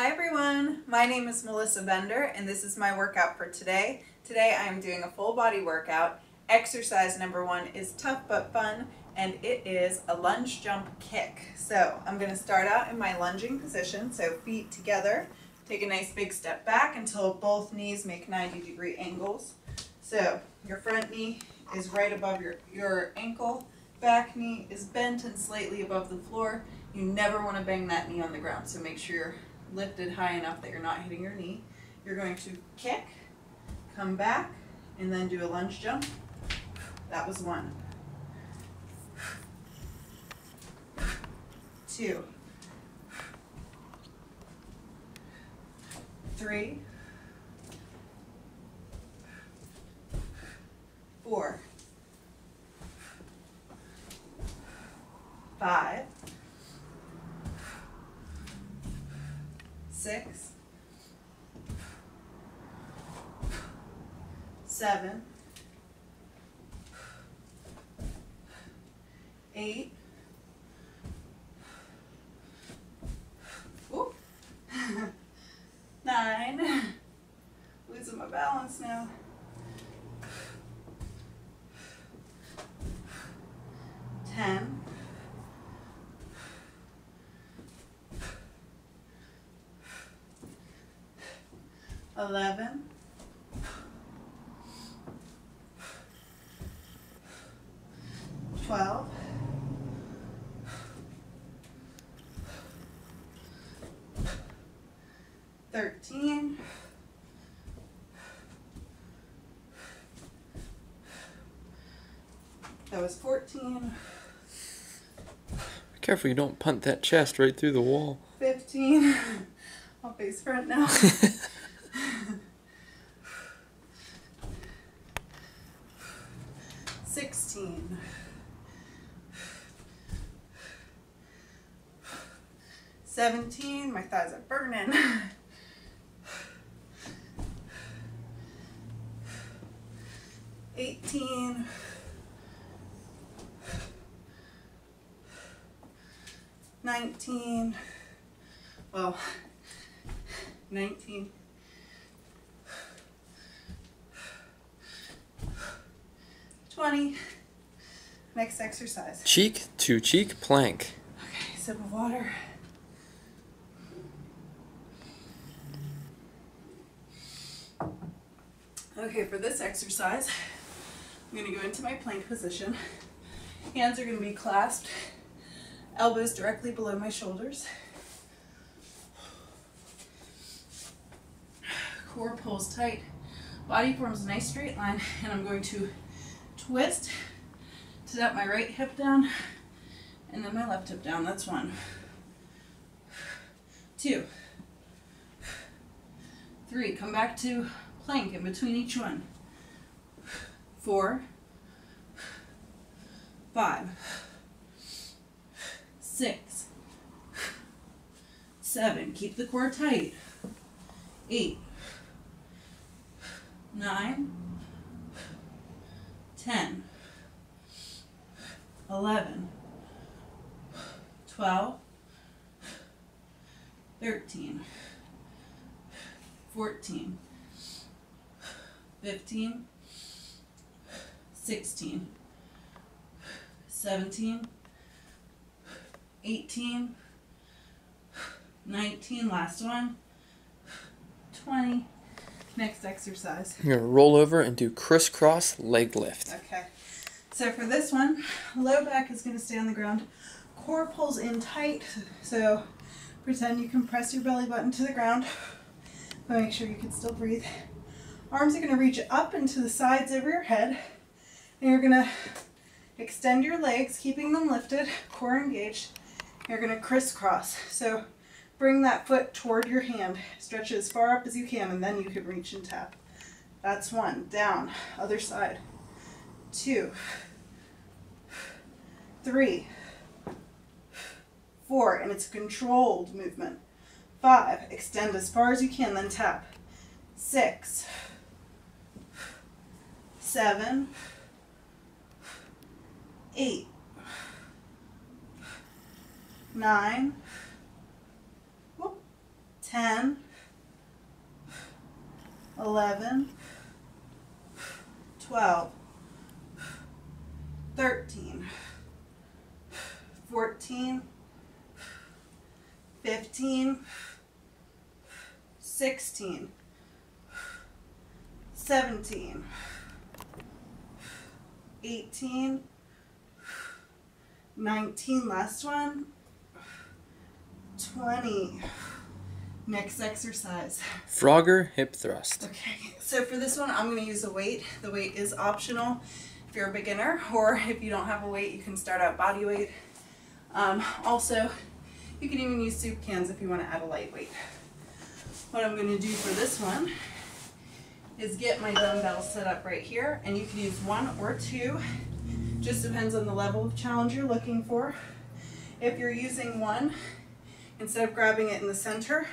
Hi everyone, my name is Melissa Bender and this is my workout for today. Today I am doing a full body workout. Exercise number one is tough but fun and it is a lunge jump kick. So I'm going to start out in my lunging position, so feet together. Take a nice big step back until both knees make 90 degree angles. So your front knee is right above your, your ankle, back knee is bent and slightly above the floor. You never want to bang that knee on the ground, so make sure you're lifted high enough that you're not hitting your knee. You're going to kick, come back, and then do a lunge jump. That was one. Two. Three. Four. Five. six, seven, eight, nine, losing my balance now, ten, eleven, 13. That was 14. Careful you don't punt that chest right through the wall. 15. I'll face front now. Sixteen. Seventeen. My thighs are burning. Eighteen. Nineteen. Well, nineteen. Twenty. Next exercise. Cheek to cheek plank. Okay, sip of water. Okay, for this exercise, I'm going to go into my plank position. Hands are going to be clasped, elbows directly below my shoulders. Core pulls tight, body forms a nice straight line, and I'm going to twist to that my right hip down and then my left hip down. That's one, two, three. Come back to plank in between each one. Four. Five. Six. Seven. Keep the core tight. Eight. nine, ten, eleven, twelve, thirteen, fourteen, fifteen. 12, 13, 14, 15, 16, 17, 18, 19, last one, 20. Next exercise. You're gonna roll over and do crisscross leg lift. Okay. So for this one, low back is going to stay on the ground. Core pulls in tight. So pretend you can press your belly button to the ground. But make sure you can still breathe. Arms are going to reach up into the sides of your head. And you're going to extend your legs, keeping them lifted, core engaged. You're going to crisscross. So bring that foot toward your hand. Stretch it as far up as you can, and then you can reach and tap. That's one. Down. Other side. Two. Three. Four. And it's a controlled movement. Five. Extend as far as you can, then tap. Six. Seven. Eight. Nine. Whoop, 10, 11, 12, 13, 14, 15, 16, 17, 18, 19, last one, 20. Next exercise. Frogger hip thrust. Okay, so for this one, I'm going to use a weight. The weight is optional if you're a beginner, or if you don't have a weight, you can start out body weight. Um, also, you can even use soup cans if you want to add a light weight. What I'm going to do for this one is get my dumbbells set up right here, and you can use one or two. Just depends on the level of challenge you're looking for. If you're using one, instead of grabbing it in the center,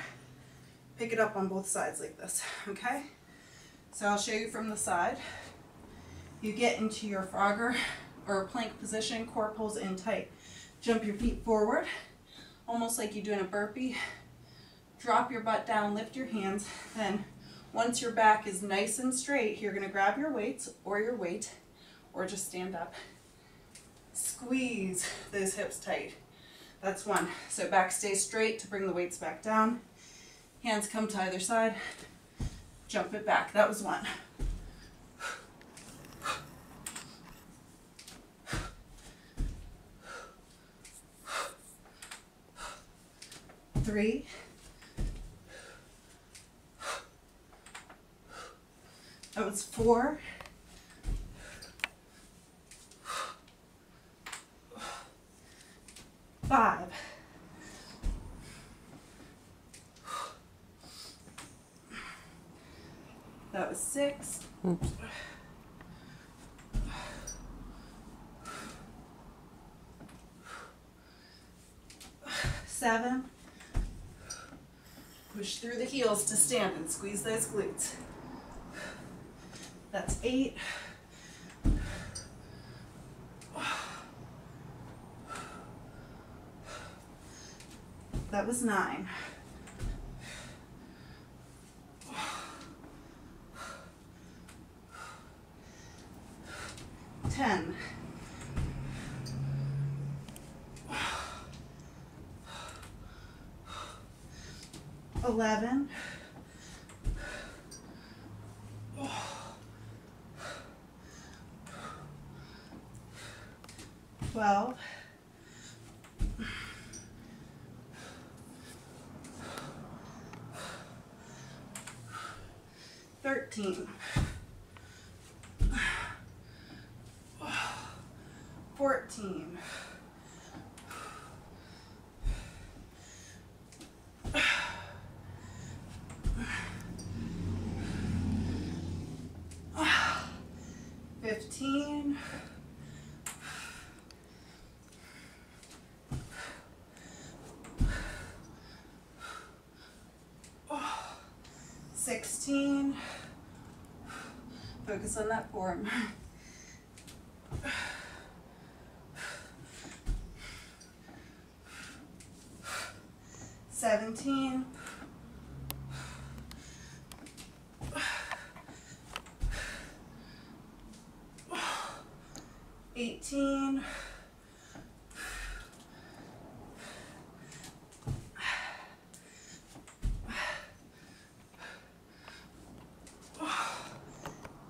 pick it up on both sides like this, okay? So I'll show you from the side. You get into your frogger or plank position, core pulls in tight. Jump your feet forward, almost like you're doing a burpee. Drop your butt down, lift your hands. Then once your back is nice and straight, you're gonna grab your weights or your weight, or just stand up. Squeeze those hips tight. That's one. So back stays straight to bring the weights back down. Hands come to either side. Jump it back. That was one. Three. That was four. Five. That was six. Oops. Seven. Push through the heels to stand and squeeze those glutes. That's eight. That was nine. Ten. Eleven. Twelve. 13. 14. Focus on that form.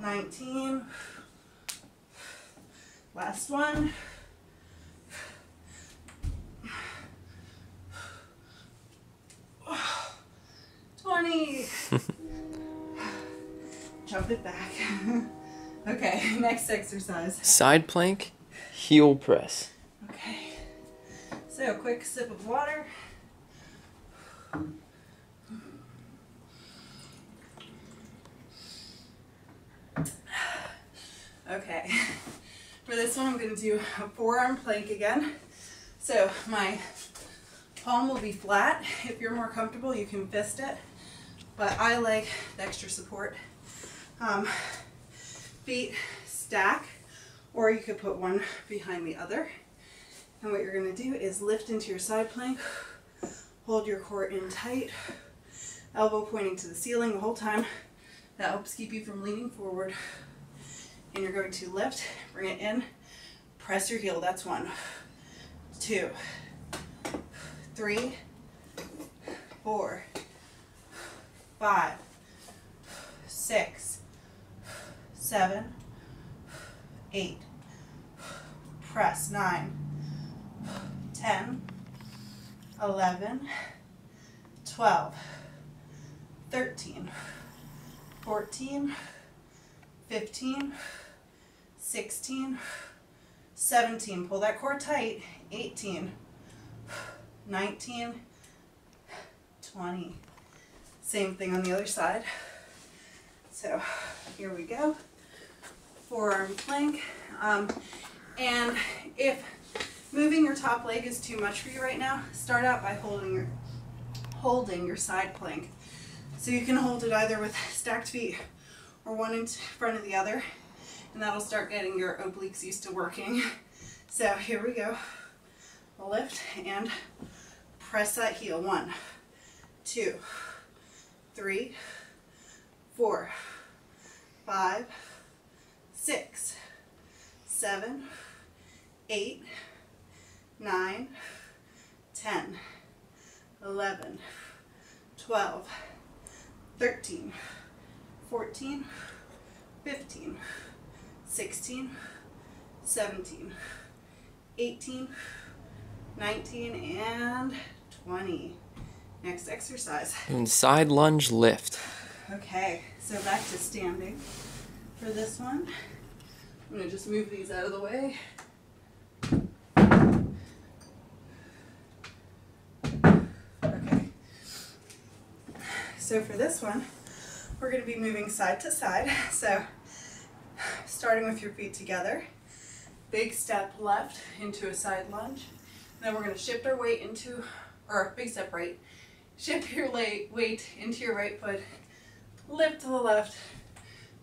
19. Last one. Twenty. Jump it back. okay, next exercise. Side plank, heel press. Okay. So, a quick sip of water. Okay. For this one, I'm going to do a forearm plank again. So, my palm will be flat. If you're more comfortable, you can fist it. But I like the extra support. Um, feet stack, or you could put one behind the other. And what you're gonna do is lift into your side plank, hold your core in tight, elbow pointing to the ceiling the whole time, That helps keep you from leaning forward. And you're going to lift, bring it in, press your heel. That's one, two, three, four, five, six, seven, eight. Press nine, ten, eleven, twelve, thirteen, fourteen, fifteen, sixteen, seventeen. Pull that core tight. 18, 19, 20. Same thing on the other side. So here we go. Forearm plank. Um, and if moving your top leg is too much for you right now, start out by holding your holding your side plank. So you can hold it either with stacked feet or one in front of the other, and that'll start getting your obliques used to working. So here we go. Lift and press that heel. One, two, three, four, five, six, seven, eight, nine, ten, eleven, twelve, thirteen, fourteen, fifteen, sixteen, seventeen, eighteen, nineteen, and 20. Next exercise. And side lunge lift. Okay, so back to standing for this one. I'm gonna just move these out of the way. Okay. So for this one, we're gonna be moving side to side. So starting with your feet together, big step left into a side lunge. Then we're gonna shift our weight into, or big step right, shift your weight into your right foot, lift to the left,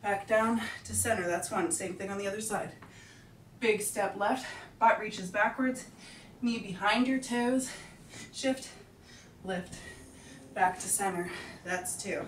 back down to center. That's one. Same thing on the other side. Big step left, butt reaches backwards, knee behind your toes, shift, lift, back to center. That's two.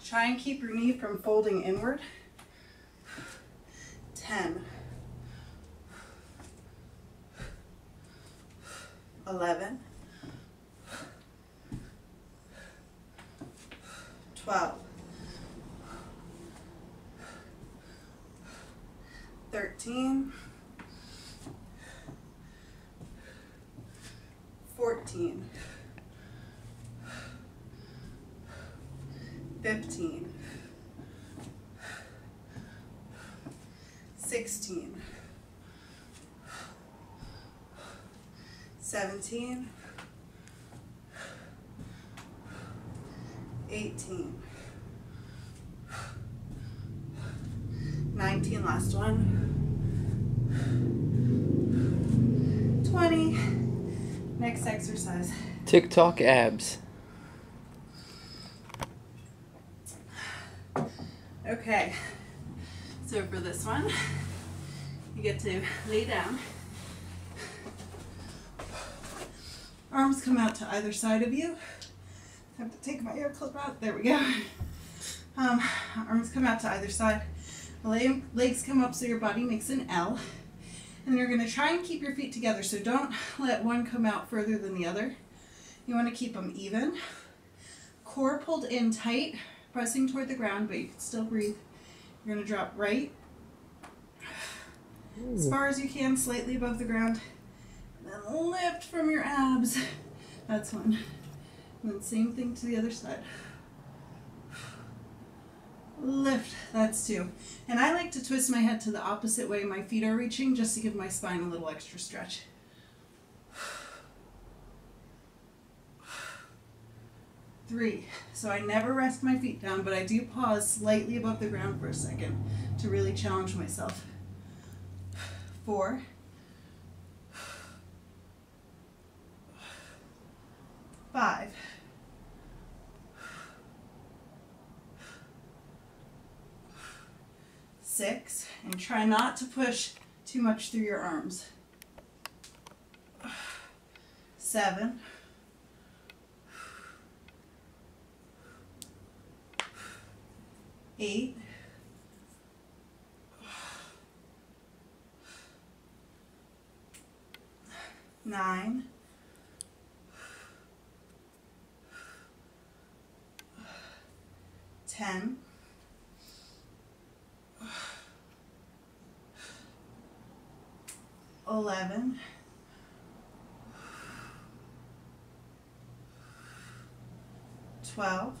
Try and keep your knee from folding inward. 15, 16, 17, 18, 19, last one, 20, next exercise. TikTok abs. Okay, so for this one, you get to lay down. Arms come out to either side of you. I have to take my ear clip out. There we go. Um, arms come out to either side. Leg- Legs come up so your body makes an L. And you're going to try and keep your feet together. So don't let one come out further than the other. You want to keep them even. Core pulled in tight, pressing toward the ground, but you can still breathe. You're going to drop right as far as you can, slightly above the ground. And then lift from your abs. That's one. And then same thing to the other side. Lift, that's two. And I like to twist my head to the opposite way my feet are reaching just to give my spine a little extra stretch. Three. So I never rest my feet down, but I do pause slightly above the ground for a second to really challenge myself. Four. Five. Six. And try not to push too much through your arms. Seven. Eight. Nine. Ten. Eleven. Twelve.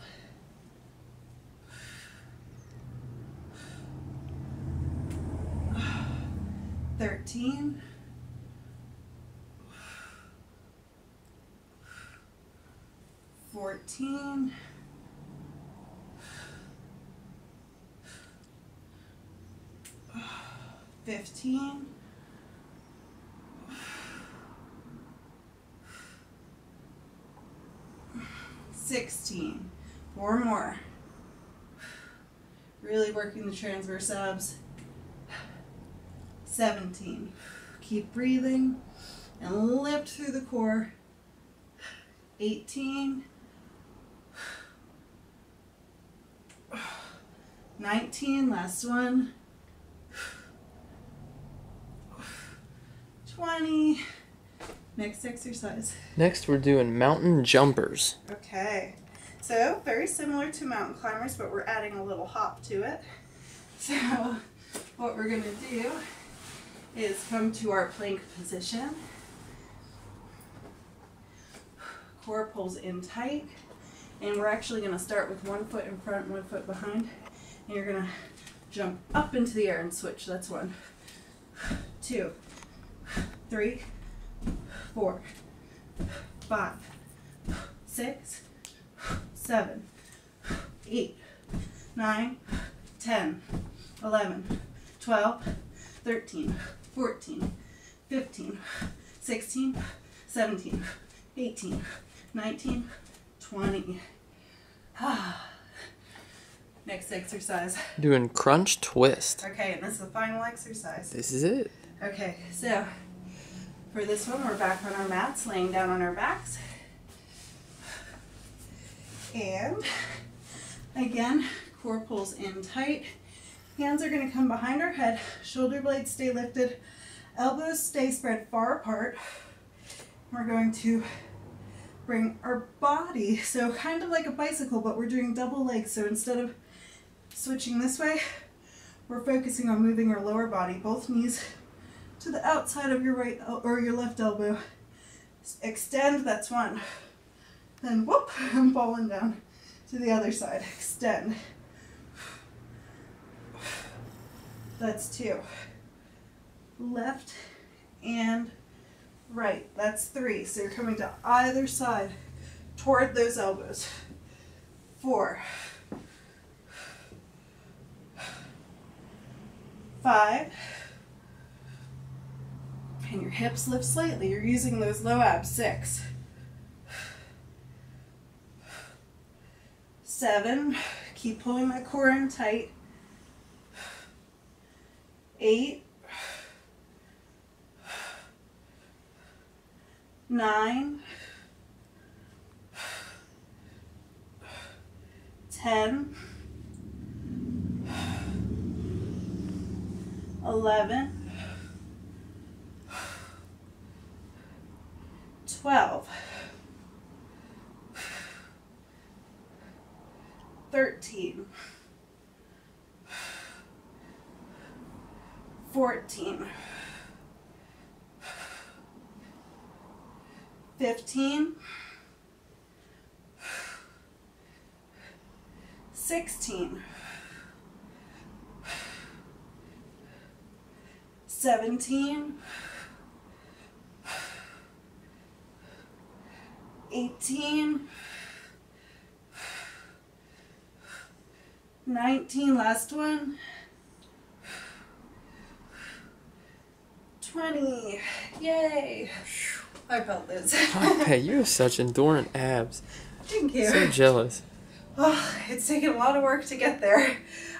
Thirteen. Fourteen. Fifteen. Sixteen. Four more. Really working the transverse abs. 17. Keep breathing and lift through the core. 18. 19, last one. 20. Next exercise. Next, we're doing mountain jumpers. Okay, so very similar to mountain climbers, but we're adding a little hop to it. So, what we're going to do is come to our plank position. Core pulls in tight, and we're actually going to start with one foot in front, one foot behind, and you're going to jump up into the air and switch. That's one, two, three, four, five, six, seven, eight, nine, ten, eleven, twelve, thirteen, fourteen, fifteen, sixteen, seventeen, eighteen, nineteen, twenty. Next exercise. Doing crunch twist. Okay, and this is the final exercise. This is it. Okay, so for this one, we're back on our mats, laying down on our backs. And again, core pulls in tight. Hands are going to come behind our head, shoulder blades stay lifted, elbows stay spread far apart. We're going to bring our body, so kind of like a bicycle, but we're doing double legs. So instead of switching this way, we're focusing on moving our lower body, both knees to the outside of your right or your left elbow. Extend, that's one. Then whoop, I'm falling down to the other side. Extend. That's two. Left and right. That's three. So you're coming to either side toward those elbows. Four. Five and your hips lift slightly. You're using those low abs. Six, seven, keep pulling that core in tight. Eight, nine, ten, eleven. 12 13 14 15 16 17 18 19, last one. 20, yay. I felt this. Okay, you have such enduring abs. Thank you. So jealous. Oh, it's taken a lot of work to get there.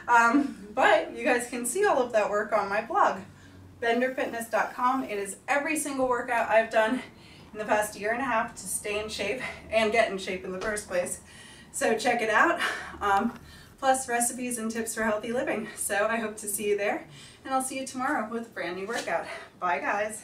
Um, but you guys can see all of that work on my blog, benderfitness.com. It is every single workout I've done in the past year and a half to stay in shape and get in shape in the first place. So check it out. Um, plus recipes and tips for healthy living. So I hope to see you there and I'll see you tomorrow with a brand new workout. Bye guys.